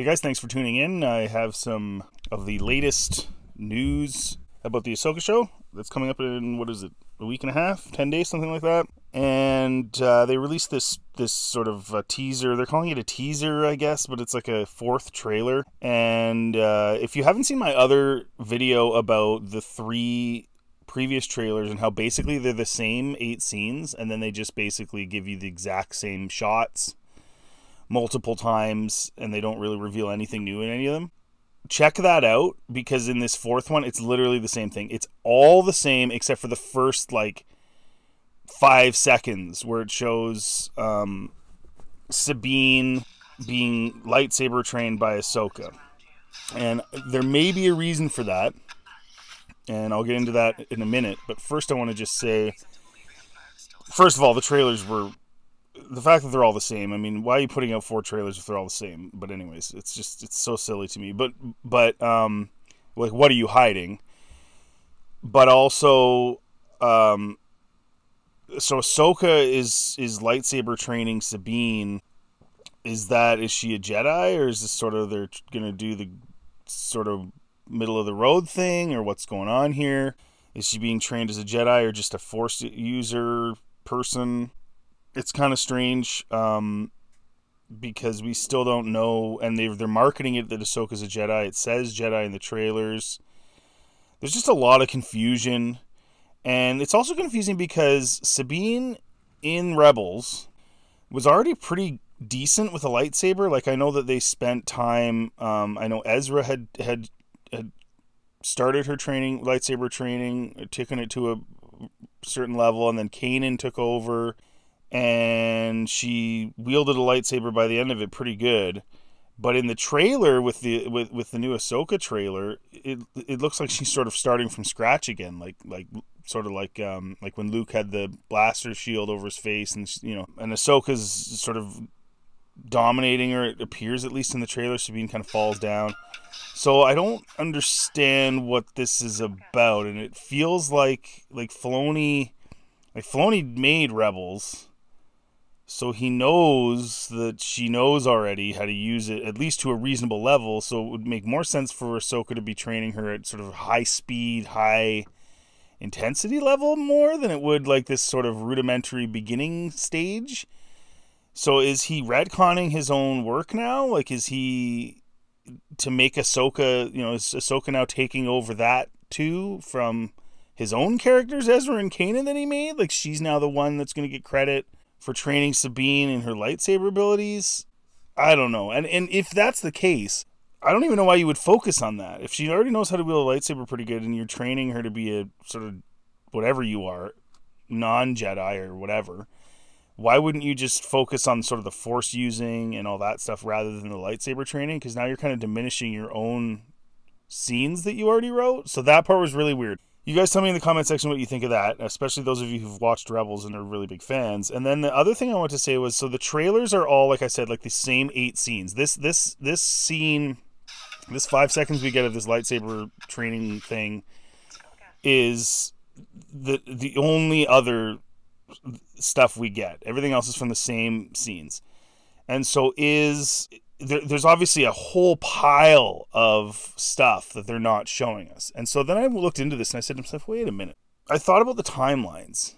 Hey guys, thanks for tuning in. I have some of the latest news about the Ahsoka show that's coming up in what is it, a week and a half, ten days, something like that. And uh, they released this this sort of teaser. They're calling it a teaser, I guess, but it's like a fourth trailer. And uh, if you haven't seen my other video about the three previous trailers and how basically they're the same eight scenes, and then they just basically give you the exact same shots multiple times and they don't really reveal anything new in any of them. Check that out because in this fourth one, it's literally the same thing. It's all the same except for the first like five seconds where it shows um, Sabine being lightsaber trained by Ahsoka. And there may be a reason for that. And I'll get into that in a minute. But first, I want to just say first of all, the trailers were the fact that they're all the same. I mean, why are you putting out four trailers if they're all the same? But anyways, it's just it's so silly to me. But but um, like, what are you hiding? But also, um, so Ahsoka is is lightsaber training Sabine. Is that is she a Jedi or is this sort of they're gonna do the sort of middle of the road thing or what's going on here? Is she being trained as a Jedi or just a Force user person? It's kind of strange um, because we still don't know, and they they're marketing it that Ahsoka's a Jedi. It says Jedi in the trailers. There's just a lot of confusion, and it's also confusing because Sabine in Rebels was already pretty decent with a lightsaber. Like I know that they spent time. Um, I know Ezra had had had started her training, lightsaber training, taken it to a certain level, and then Kanan took over and she wielded a lightsaber by the end of it pretty good. But in the trailer with the with, with the new Ahsoka trailer, it it looks like she's sort of starting from scratch again, like like sort of like um like when Luke had the blaster shield over his face, and you know, and Ahsoka's sort of dominating her. It appears at least in the trailer, Sabine kind of falls down. So I don't understand what this is about, and it feels like like Filoni, like Filoni made Rebels so he knows that she knows already how to use it, at least to a reasonable level. So it would make more sense for Ahsoka to be training her at sort of high speed, high intensity level more than it would like this sort of rudimentary beginning stage. So is he retconning his own work now? Like, is he to make Ahsoka, you know, is Ahsoka now taking over that too from his own characters, Ezra and Kanan, that he made? Like, she's now the one that's going to get credit for training Sabine in her lightsaber abilities. I don't know. And and if that's the case, I don't even know why you would focus on that. If she already knows how to wield a lightsaber pretty good and you're training her to be a sort of whatever you are, non-Jedi or whatever, why wouldn't you just focus on sort of the force using and all that stuff rather than the lightsaber training because now you're kind of diminishing your own scenes that you already wrote. So that part was really weird. You guys tell me in the comment section what you think of that, especially those of you who've watched Rebels and are really big fans. And then the other thing I want to say was so the trailers are all like I said like the same 8 scenes. This this this scene this 5 seconds we get of this lightsaber training thing is the the only other stuff we get. Everything else is from the same scenes. And so is there, there's obviously a whole pile of stuff that they're not showing us. And so then I looked into this and I said to myself, wait a minute. I thought about the timelines.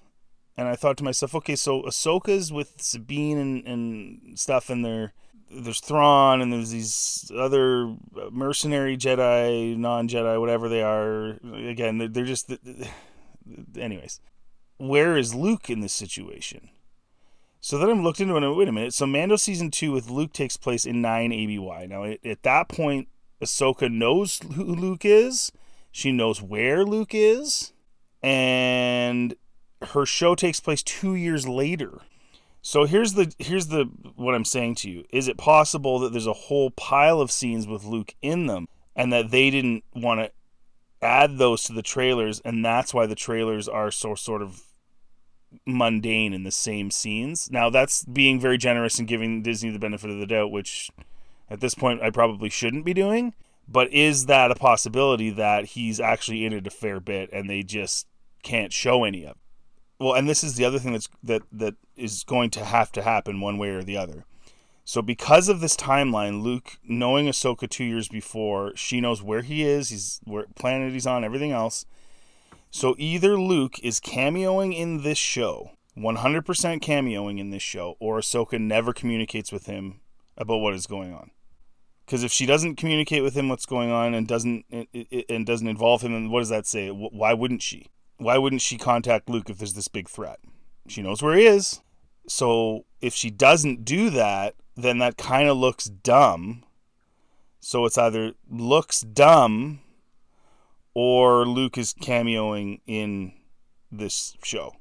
And I thought to myself, okay, so Ahsoka's with Sabine and, and stuff, and there, there's Thrawn, and there's these other mercenary Jedi, non Jedi, whatever they are. Again, they're, they're just. Anyways, where is Luke in this situation? So then I'm looked into it. Wait a minute. So Mando season two with Luke takes place in nine ABY. Now at that point, Ahsoka knows who Luke is. She knows where Luke is, and her show takes place two years later. So here's the here's the what I'm saying to you. Is it possible that there's a whole pile of scenes with Luke in them, and that they didn't want to add those to the trailers, and that's why the trailers are so sort of mundane in the same scenes. Now that's being very generous and giving Disney the benefit of the doubt, which at this point I probably shouldn't be doing. But is that a possibility that he's actually in it a fair bit and they just can't show any of it? Well, and this is the other thing that's that that is going to have to happen one way or the other. So because of this timeline, Luke knowing Ahsoka two years before, she knows where he is, he's where planet he's on, everything else. So either Luke is cameoing in this show, 100% cameoing in this show, or Ahsoka never communicates with him about what is going on. Because if she doesn't communicate with him what's going on and doesn't and doesn't involve him, then what does that say? Why wouldn't she? Why wouldn't she contact Luke if there's this big threat? She knows where he is. So if she doesn't do that, then that kind of looks dumb. So it's either looks dumb or Luke is cameoing in this show.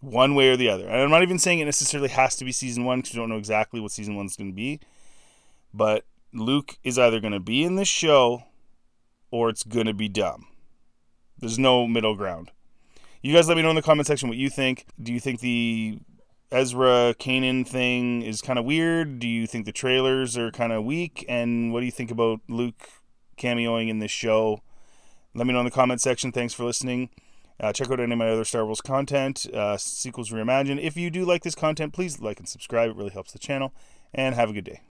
One way or the other. And I'm not even saying it necessarily has to be season one because we don't know exactly what season one's going to be. But Luke is either going to be in this show or it's going to be dumb. There's no middle ground. You guys let me know in the comment section what you think. Do you think the Ezra Kanan thing is kind of weird? Do you think the trailers are kind of weak? And what do you think about Luke cameoing in this show? Let me know in the comment section. Thanks for listening. Uh, check out any of my other Star Wars content, uh, sequels reimagined. If you do like this content, please like and subscribe. It really helps the channel. And have a good day.